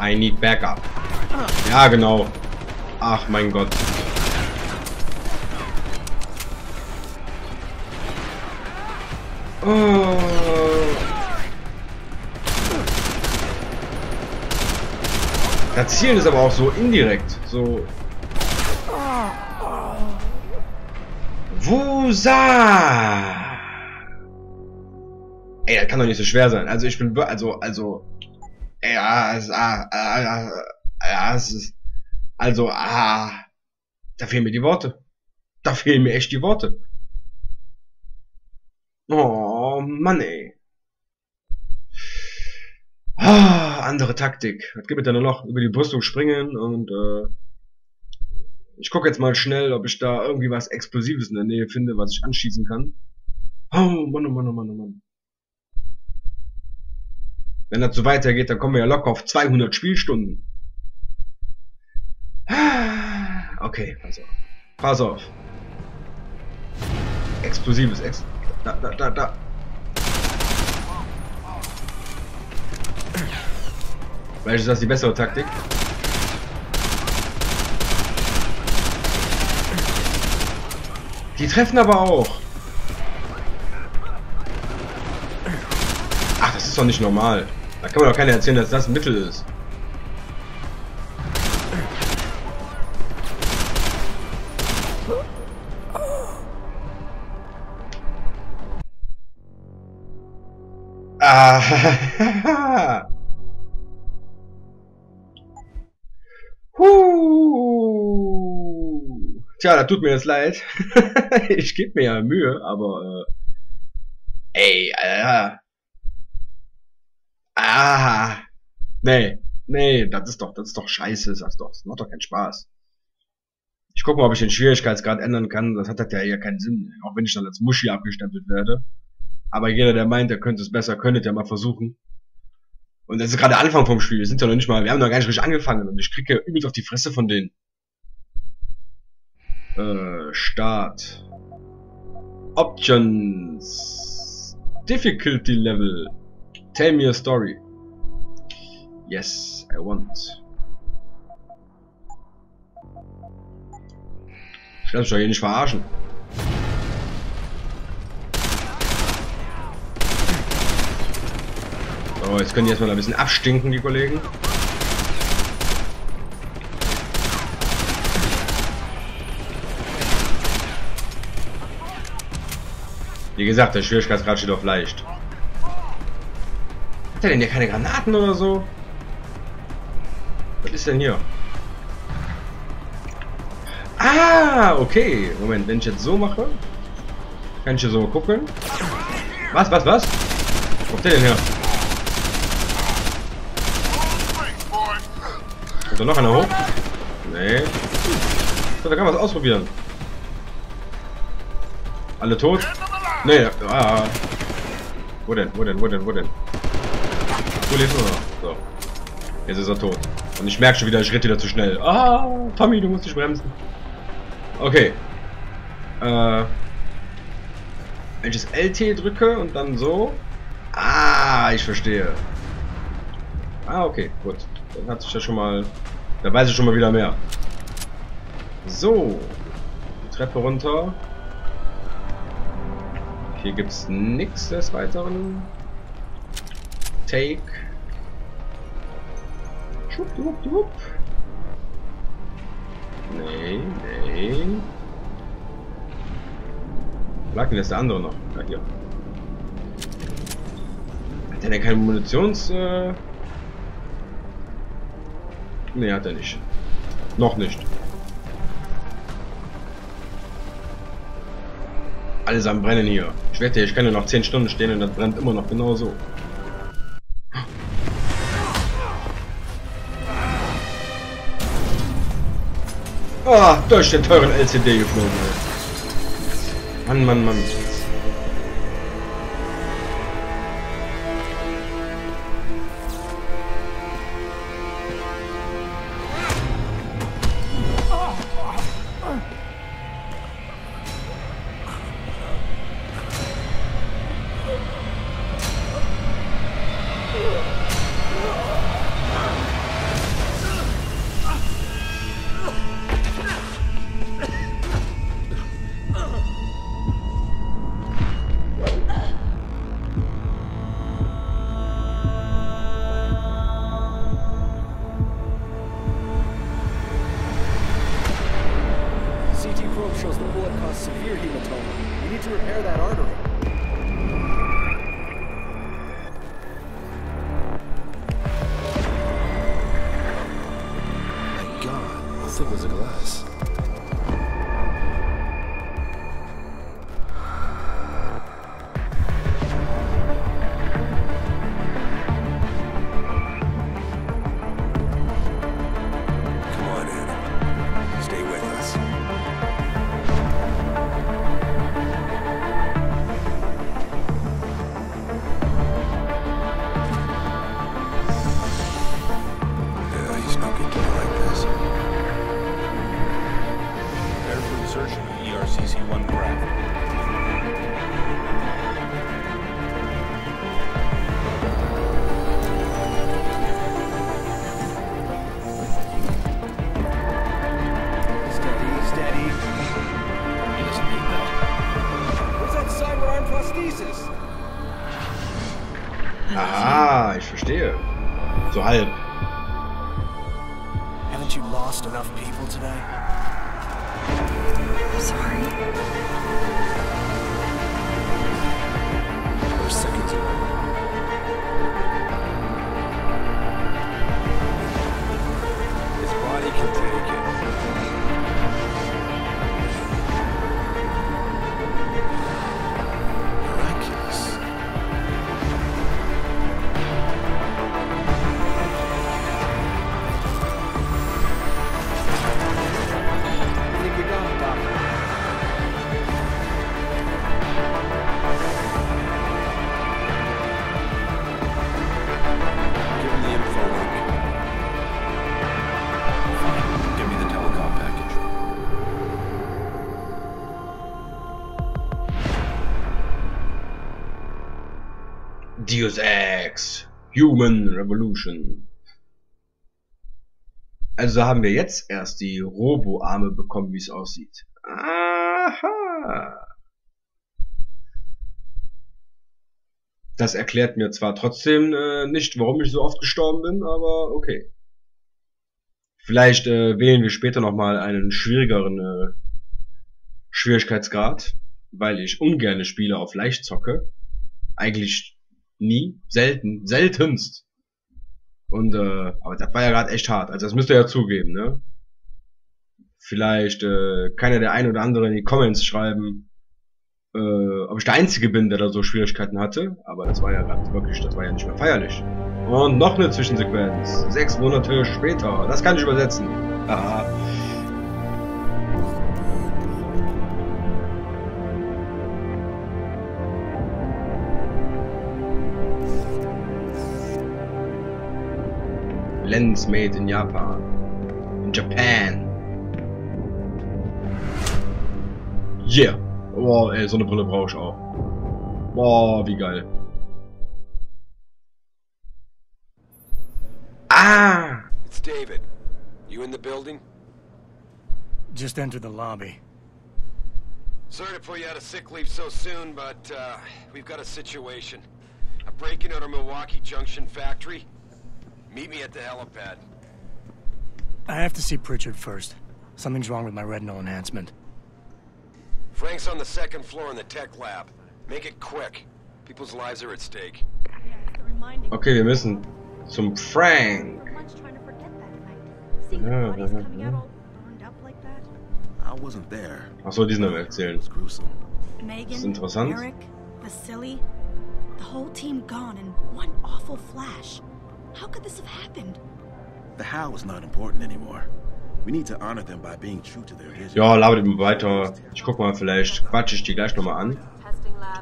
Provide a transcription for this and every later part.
I need backup. Ja, genau. Ach, mein Gott. Oh. Das Zielen ist aber auch so indirekt. So. Wusa! Ey, das kann doch nicht so schwer sein. Also ich bin also also ja, es, ah, ah, ah, es ist also ah, da fehlen mir die Worte. Da fehlen mir echt die Worte. Oh Mann, ey. Ah, andere Taktik. Was gibt es denn noch? Über die Brüstung springen und äh, ich gucke jetzt mal schnell, ob ich da irgendwie was Explosives in der Nähe finde, was ich anschießen kann. Oh Mann, oh Mann, oh Mann, oh Mann. Wenn das so weitergeht, dann kommen wir ja locker auf 200 Spielstunden. Okay, pass auf. Pass auf. Explosives, Ex da, da, da, da. Vielleicht ist das die bessere Taktik. Die treffen aber auch. Ach, das ist doch nicht normal. Da kann man doch keiner erzählen, dass das ein Mittel ist. Ah. huh. Tja, da tut mir jetzt leid. ich gebe mir ja Mühe, aber äh, ey, Alter. Ah. Nee, nee, das ist doch, das ist doch scheiße, das, doch, das macht doch keinen Spaß. Ich gucke mal, ob ich den Schwierigkeitsgrad ändern kann. Das hat ja hier keinen Sinn, auch wenn ich dann als Muschi abgestempelt werde. Aber jeder, der meint, der könnte es besser, könnte ja mal versuchen. Und das ist gerade der Anfang vom Spiel. Wir sind ja noch nicht mal, wir haben noch gar nicht richtig angefangen und ich kriege ja übelst auf die Fresse von denen. Äh, Start. Options. Difficulty Level. Tell me a story. Yes, I want. Ich kann mich doch hier nicht verarschen. So, jetzt können die erstmal ein bisschen abstinken, die Kollegen. Wie gesagt, der Schwierigkeitsgrad steht auf leicht. Hat er denn hier keine Granaten oder so? Denn hier? Ah, okay. Moment, wenn ich jetzt so mache, kann ich hier so gucken. Was, was, was? Wo kommt der denn her? Kommt da noch einer hoch? Nee. So, da kann man es ausprobieren. Alle tot? Nee, ah. Wo denn, wo denn, wo denn, wo denn? Lebt er noch? So. Jetzt ist er tot. Und ich merke schon wieder, ich rede wieder zu schnell. Ah, Tommy, du musst dich bremsen. Okay. Äh. Wenn ich das LT drücke und dann so. Ah, ich verstehe. Ah, okay, gut. Dann hat sich ja schon mal. Da weiß ich schon mal wieder mehr. So. Die Treppe runter. Hier gibt es nichts des Weiteren. Take. Schwuppdiwuppdiwupp. Nee, nee. Lag denn jetzt der andere noch? Ja, hier. Hat der denn keine Munitions... Äh nee, hat er nicht. Noch nicht. Alles am Brennen hier. Ich wette, ich kann ja noch 10 Stunden stehen und das brennt immer noch genauso. Ah, durch den teuren LCD geflogen. Mann, Mann, Mann. Thick was the glass? Aha, ich verstehe. So halb. Haven't you lost enough people today? I'm sorry. Deus Ex Human Revolution. Also haben wir jetzt erst die Robo-Arme bekommen, wie es aussieht. Aha. Das erklärt mir zwar trotzdem äh, nicht, warum ich so oft gestorben bin, aber okay. Vielleicht äh, wählen wir später nochmal einen schwierigeren äh, Schwierigkeitsgrad, weil ich ungerne Spiele auf leicht zocke. Eigentlich Nie. Selten. Seltenst. Und, äh, aber das war ja gerade echt hart. Also das müsst ihr ja zugeben, ne? Vielleicht äh, kann ja der ein oder andere in die Comments schreiben, äh, ob ich der Einzige bin, der da so Schwierigkeiten hatte. Aber das war ja gerade wirklich, das war ja nicht mehr feierlich. Und noch eine Zwischensequenz. Sechs Monate später. Das kann ich übersetzen. Aha. Lens made in Japan. In Japan. Yeah. Boah, ey, so eine Brille brauche ich auch. Boah, wie geil. Ah! It's David. You in the building? Just entered the lobby. Sorry to put you out of sick leave so soon, but uh, we've got a situation. A break-in at our Milwaukee Junction factory. Meet me at the helipad. I have to see Pritchard first. Something's wrong with my retinal enhancement. Frank's on the second floor in the tech lab. Make it quick. People's lives are at stake. Okay, wir müssen zum Frank. Ja, I wasn't there. Achso, diesen haben wir erzählen. Megan, das ist interessant. Eric, Vasily, the whole team gone in one awful flash. How could this have happened? The how is not important anymore. We need to honor them by being true to their vision. Ja, labert immer weiter. Ich guck mal, vielleicht quatsche ich die gleich nochmal an.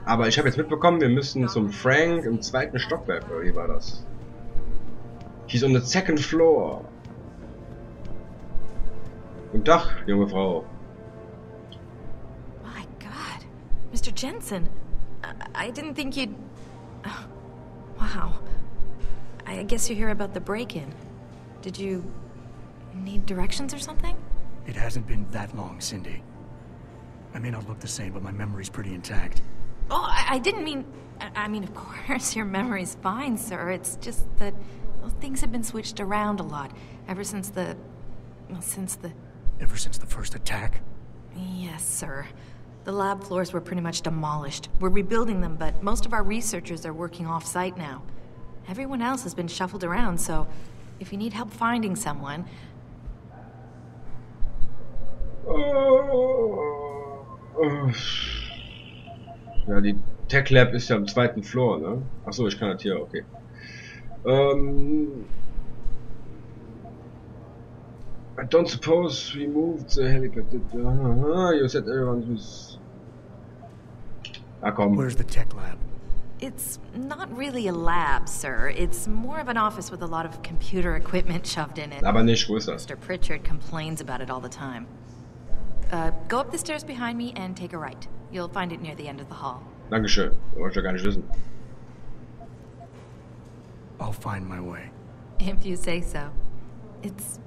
Aber ich habe jetzt mitbekommen, wir müssen zum Frank im zweiten Stockwerk, oder wie war das? He's on the second floor. Guten Tag, junge Frau. My God, Mr. Jensen, I, I didn't think you'd... Oh, wow. I guess you hear about the break-in. Did you need directions or something? It hasn't been that long, Cindy. I may not look the same, but my memory's pretty intact. Oh, I, I didn't mean... I mean, of course, your memory's fine, sir. It's just that well, things have been switched around a lot ever since the... Well, since the... Ever since the first attack? Yes, sir. The lab floors were pretty much demolished. We're rebuilding them, but most of our researchers are working off-site now. Everyone else has been shuffled around, so if you need help finding someone... Ja, die Tech Lab ist ja am zweiten Floor, ne? Achso, ich kann das hier, okay. Ähm, I don't suppose we moved the helicopter. Uh, you said everyone was. Ah, komm. Where's the tech lab? It's not really a lab, sir. It's more of an office with a lot of computer equipment shoved in it. Aber nicht, wo ist das? Mr. Pritchard complains about it all the time. Uh, go up the stairs behind me and take a right. You'll find it near the end of the hall. Dankeschön. Wollte ich ja gar nicht wissen. I'll find my way. If you say so. It's...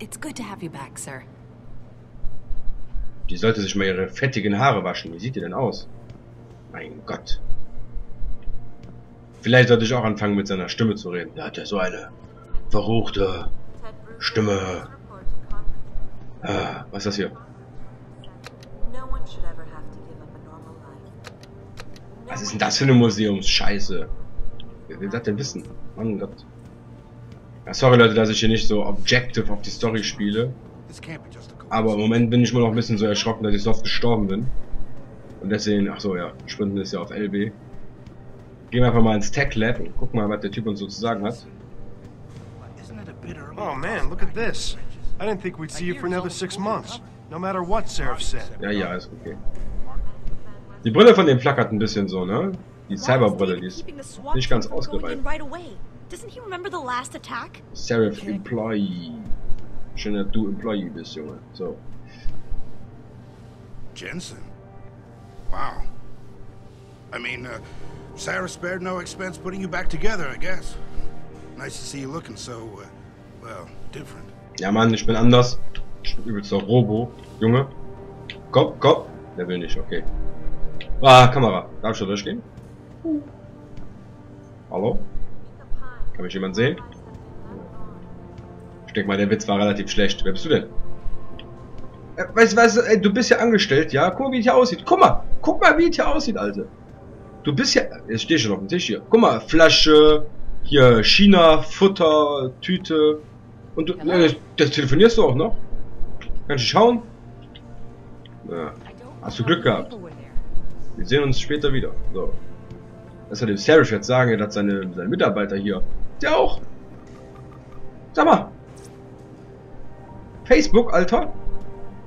It's good to have you back, sir. Die sollte sich mal ihre fettigen Haare waschen. Wie sieht die denn aus? Mein Gott. Vielleicht sollte ich auch anfangen mit seiner Stimme zu reden. Der hat ja so eine verruchte Stimme. Ah, was ist das hier? Was ist denn das für eine Museumsscheiße? Wer will das denn wissen? Mann Gott. Ja, sorry Leute, dass ich hier nicht so objective auf die Story spiele. Aber im Moment bin ich mal noch ein bisschen so erschrocken, dass ich so oft gestorben bin. Und deswegen, ach so, ja, Sprinten ist ja auf LB. Gehen wir einfach mal ins Tech Lab und gucken mal, was der Typ uns so zu sagen hat. Oh man, look at this. I didn't think we'd see you for another six months. No matter what Seraph said. Ja, ja, ist okay. Die Brille von dem flackert ein bisschen so, ne? Die Cyberbrille, die ist nicht ganz ausgereift. Doesn't he remember the last attack? Seraph Employee. Schön, dass du Employee bist, Junge. So. Jensen? Wow. I mean, uh, Sarah spared no expense putting you back together, I guess. Nice to see you looking so, uh, well, different. Ja, Mann, ich bin anders. Ich bin übelst der Robo. Junge. Komm, komm. Der will nicht, okay. Ah, Kamera. Darf ich da durchgehen? Hallo? Kann mich jemand sehen? Ich denke mal, der Witz war relativ schlecht. Wer bist du denn? Äh, weißt du was, ey, du bist ja angestellt, ja? Guck mal, wie es hier aussieht. Guck mal, guck mal, wie es hier aussieht, Alter. Du bist ja... Jetzt stehe schon auf dem Tisch hier. Guck mal, Flasche, hier China, Futter, Tüte. Und du, äh, das telefonierst du auch noch? Kannst du schauen? Ja. Hast du Glück gehabt. Wir sehen uns später wieder. So. Das soll dem Seraph jetzt sagen, dass seine, seine Mitarbeiter hier. Der auch. Sag mal. Facebook, Alter.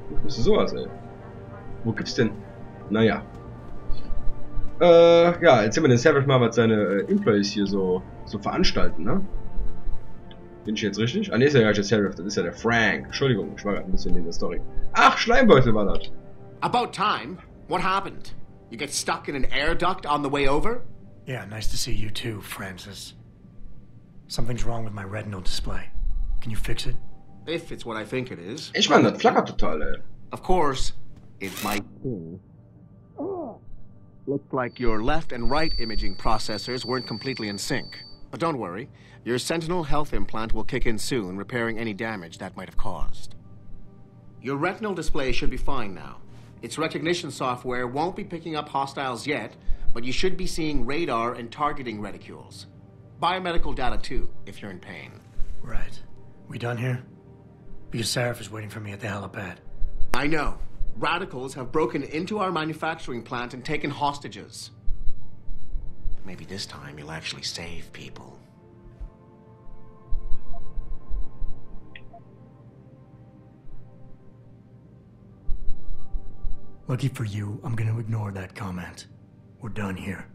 Wo ist sowas, ey? Wo gibt's denn? Naja. Äh, ja, erzähl mir den Seraph mal, was seine äh, Employees hier so, so veranstalten, ne? Bin ich jetzt richtig? Ah, ne, ist ja gar nicht der Seraph, das ist ja der Frank. Entschuldigung, ich war gerade ein bisschen in der Story. Ach, Schleimbeutel war das. About time. What happened? You get stuck in an air duct on the way over? Yeah, nice to see you too, Francis. Something's wrong with my retinal display. Can you fix it? If it's what I think it is. Ich meine, das flackert total, ey. Of course, it might be. Looks like your left and right imaging processors weren't completely in sync. But don't worry, your Sentinel health implant will kick in soon, repairing any damage that might have caused. Your retinal display should be fine now. Its recognition software won't be picking up hostiles yet, but you should be seeing radar and targeting reticules. Biomedical data too, if you're in pain. Right. We done here? Because Seraph is waiting for me at the helipad. I know. Radicals have broken into our manufacturing plant and taken hostages. Maybe this time you'll actually save people. Lucky for you, I'm gonna ignore that comment. We're done here.